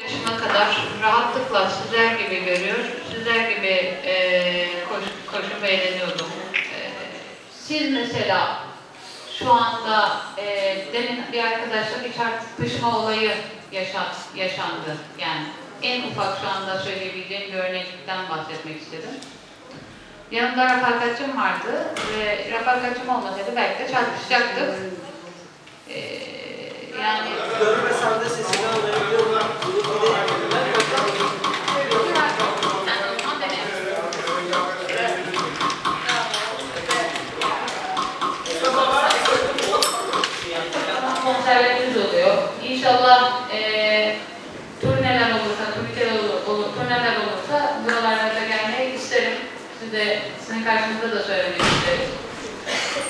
yaşına kadar rahatlıkla sizler gibi görüyor, sizler gibi e, koş, koşup eğleniyordum. E, siz mesela şu anda e, demin bir arkadaşla bir çarpışma olayı yaşat, yaşandı. Yani en ufak şu anda söyleyebileceğim bir örnekten bahsetmek istedim. Yanımda refakatçim vardı ve refakatçim olmasaydı belki de çarpışacaktık. E, yani Görmesem de sesini anlayabiliyorum. Sizin karşınızda da söylemek isterim.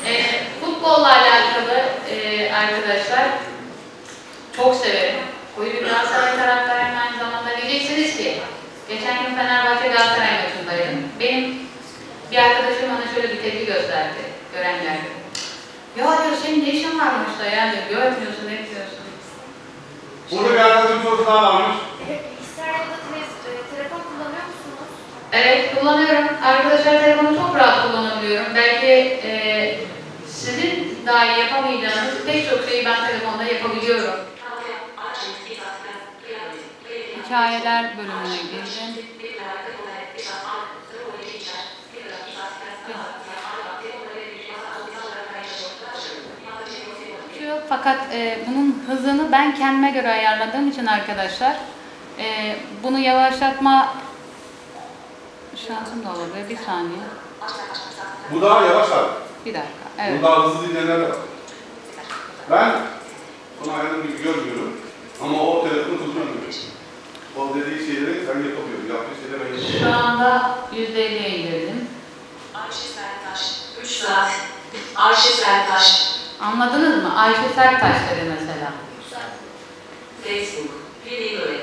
Eee futbolla alakalı eee, arkadaşlar çok severim. Koyu bir Galatasaray taraftarıyım aynı zamanda. Diyeceksiniz ki, geçen gün Fenerbahçe Galatasaray maçındaydım. Benim bir arkadaşım bana şöyle bir tepki gösterdi, görenlerde. Ya diyor senin ne işin var maçta ya diyor, görmüyorsun, etmiyorsun. Burada bir arkadaşım sorusu daha varmış. Bilgisayar ya da te- e, telefon kullanıyor musunuz? Evet kullanıyorum. Arkadaşlar telefonu çok rahat kullanabiliyorum. Belki e, sizin dahi yapamayacağınız pek çok şeyi ben telefonda yapabiliyorum. Hikayeler bölümüne girdim. Fakat e, bunun hızını ben kendime göre ayarladığım için arkadaşlar e, bunu yavaşlatma şansım da olabilir. Bir saniye. Bu daha yavaş abi. Bir dakika. Evet. Bu daha hızlı dinleyenler de var. Ben bunu gibi görmüyorum. Ama o telefonu kullanmıyor. O dediği şeyleri ben yapamıyorum. Yaptığı şeyleri ben Şu yapamıyorum. anda %50'ye indirdim. Ayşe Sertaş, 3 saat. Ayşe Sertaş, Anladınız mı? Ayşe Sertaş dedi mesela. Facebook, Videoe,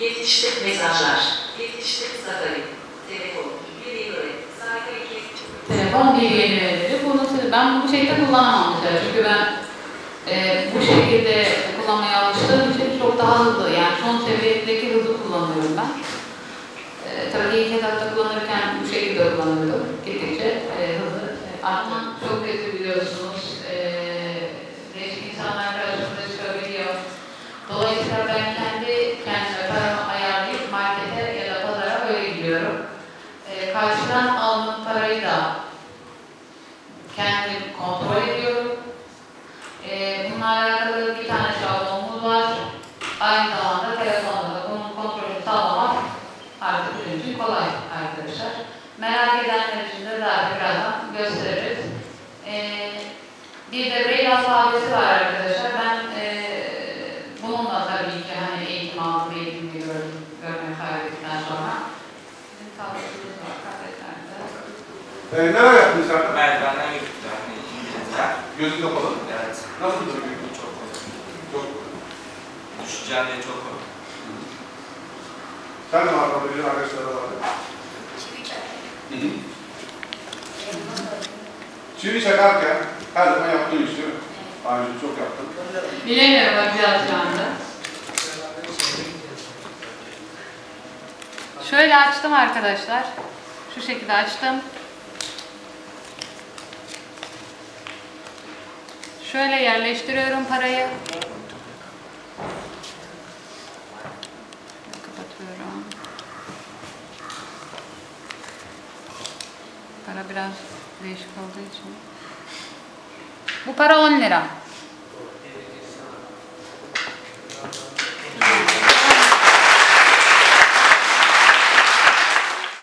yetiştik mesajlar, yetiştik safari, telefon, Videoe, sayfa 2, Telefon bir yeni verici. Bunu ben bu şekilde kullanamam mesela. Çünkü ben e, bu şekilde kullanmaya alıştığım için çok daha hızlı. Yani son seviyedeki hızı kullanıyorum ben. E, tabii ilk etapta kullanırken bu şekilde kullanıyordum. Gittikçe e, hızı arttı. Çok kötü biliyorsunuz. E, değişik insanlar karşımıza çıkabiliyor. Dolayısıyla ben kendi kendime paramı ayarlayıp markete ya da pazara öyle gidiyorum. E, karşıdan aldığım parayı da kendim kontrol ediyorum. E, bununla alakalı bir tane şablonumuz var. Aynı zamanda telefonda da bunun kontrolünü sağlamak artık bizim için kolay arkadaşlar. Merak edenler için de zaten birazdan gösteririz. E, bir de Braille alfabesi var arkadaşlar. Ben e, bununla tabii ki hani eğitim aldım, eğitimini gördüm, görme kaybettikten sonra. Bizim tabletimiz var, tabletlerde. Ee, neler yaptın sen? Merdivenden yürüdük yani İngilizler. Gözün kapalı. Evet. Nasıl duruyor? Çok korktum. Çok. Düşeceğim diye çok korktum. Sen de arkada bir arkadaşlar da vardı. Çivi çakarken her zaman yaptığın iş değil mi? Daha çok yaptım. Bilemiyorum bakacağız şu anda. Şöyle açtım arkadaşlar. Şu şekilde açtım. Şöyle yerleştiriyorum parayı. Para biraz değişik olduğu için. Bu para 10 lira.